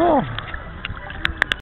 Oh.